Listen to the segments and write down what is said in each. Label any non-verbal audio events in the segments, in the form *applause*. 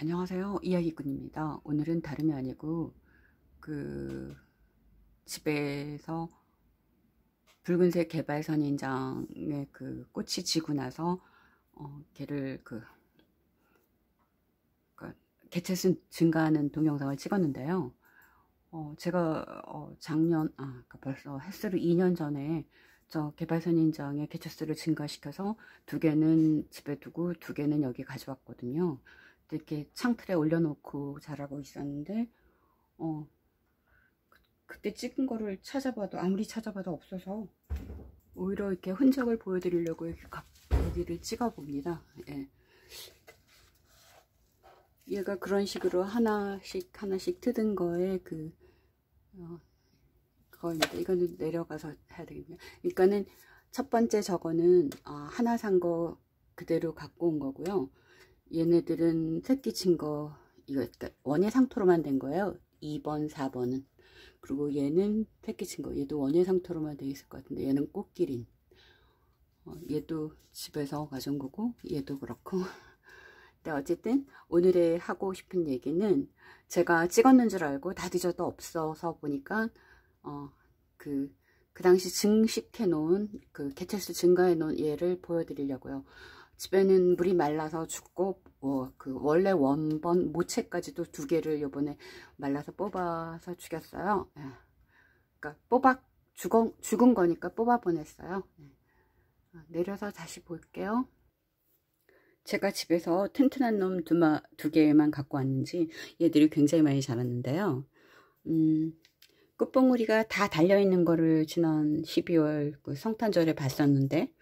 안녕하세요. 이야기꾼입니다. 오늘은 다름이 아니고 그 집에서 붉은색 개발선인장에 그 꽃이 지고 나서 어, 걔를 그, 그 개체 수 증가하는 동영상을 찍었는데요. 어, 제가 어, 작년 아 그러니까 벌써 햇수로 2년 전에 저 개발선인장의 개체수를 증가시켜서 두 개는 집에 두고 두 개는 여기 가져왔거든요 이렇게 창틀에 올려놓고 자라고 있었는데 어 그, 때 찍은 거를 찾아봐도 아무리 찾아봐도 없어서 오히려 이렇게 흔적을 보여드리려고 이렇게 여기를 찍어 봅니다. 예. 얘가 그런 식으로 하나씩 하나씩 뜯은 거에 그 어, 그거입니다 이거는 내려가서 해야 되겠네요. 그러니까는 첫 번째 저거는 어, 하나 산 거 그대로 갖고 온 거고요 얘네들은 새끼 친거 이거 그러니까 원예 상토로만 된 거예요. 2번 4번은. 그리고 얘는 새끼 친거. 얘도 원예 상토로만 돼 있을 것 같은데 얘는 꽃기린 어, 얘도 집에서 가져온 거고 얘도 그렇고. *laughs* 근데 어쨌든 오늘의 하고 싶은 얘기는 제가 찍었는 줄 알고 다 뒤져도 없어서 보니까 어, 그, 그 당시 증식해 놓은 그 개체수 증가해 놓은 얘를 보여드리려고요. 집에는 물이 말라서 죽고 어, 그 원래 원번 모체까지도 두 개를 요번에 말라서 뽑아서 죽였어요. 예. 그러니까 뽑아 죽은, 죽은 거니까 뽑아 보냈어요. 예. 어, 내려서 다시 볼게요. 제가 집에서 튼튼한 놈두두 개만 갖고 왔는지 얘들이 굉장히 많이 자랐는데요. 음, 끝봉우리가 다 달려있는 거를 지난 12월 그 성탄절에 봤었는데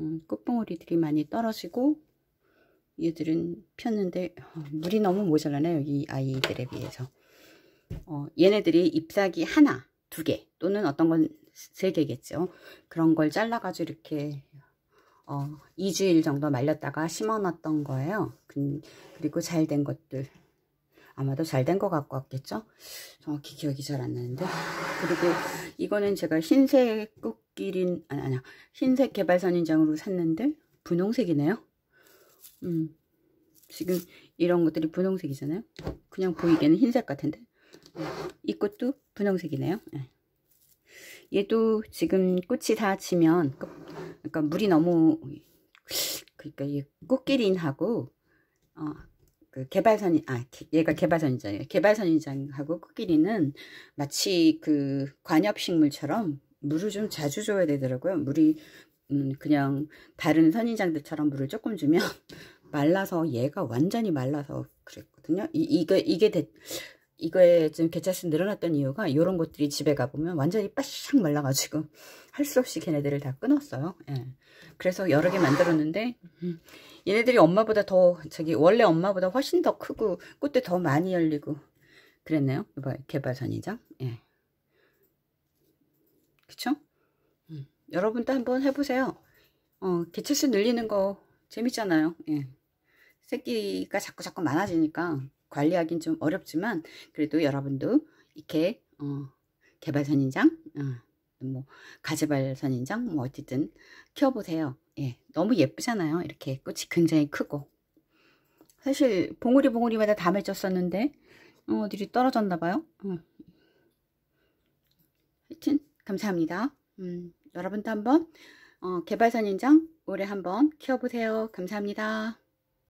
음, 끝봉우리들이 많이 떨어지고 얘들은 폈는데 어, 물이 너무 모자라네요 이 아이들에 비해서. 어, 얘네들이 잎사귀 하나 두 개 또는 어떤 건 세 개겠죠. 그런 걸 잘라 가지고 이렇게 어, 2주일 정도 말렸다가 심어 놨던 거예요. 그, 그리고 잘 된 것들 아마도 잘 된 것 같고 왔겠죠? 정확히 기억이 잘 안 나는데. 그리고 이거는 제가 흰색 꽃길인 아니 아니야. 흰색 개발선 인장으로 샀는데 분홍색이네요? 음. 지금 이런 것들이 분홍색이잖아요? 그냥 보이기에는 흰색 같은데? 이 꽃도 분홍색이네요? 네. 얘도 지금 꽃이 다 지면 그러니까 물이 너무 그러니까 이 꽃기린하고 어, 그 개발선이 아 얘가 개발선인장이에요. 개발선인장하고 코끼리는 마치 그 관엽식물처럼 물을 좀 자주 줘야 되더라고요. 물이 음 그냥 다른 선인장들처럼 물을 조금 주면 *laughs* 말라서 얘가 완전히 말라서 그랬거든요. 이, 이거 이게 대, 이거에 좀 개체수 늘어났던 이유가 이런 것들이 집에 가보면 완전히 빠샥 말라가지고 *laughs* 할 수 없이 걔네들을 다 끊었어요. 예. 그래서 여러 개 만들었는데 음, 얘네들이 엄마보다 더 저기 원래 엄마보다 훨씬 더 크고 꽃도 더 많이 열리고 그랬네요. 이거 개발선이죠. 예. 그쵸? 음. 여러분도 한번 해보세요. 어, 개체수 늘리는 거 재밌잖아요. 예. 새끼가 자꾸 자꾸 많아지니까 관리하긴 좀 어렵지만 그래도 여러분도 이렇게 어, 개발선인장 어, 뭐 가지발 선인장 뭐 어쨌든 키워보세요. 예, 너무 예쁘잖아요. 이렇게 꽃이 굉장히 크고 사실 봉우리 봉우리마다 다 맺었었는데 어, 어디로 떨어졌나 봐요. 어. 하여튼 감사합니다. 음, 여러분도 한번 어, 개발선인장 올해 한번 키워보세요. 감사합니다.